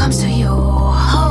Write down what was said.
comes to you. Oh,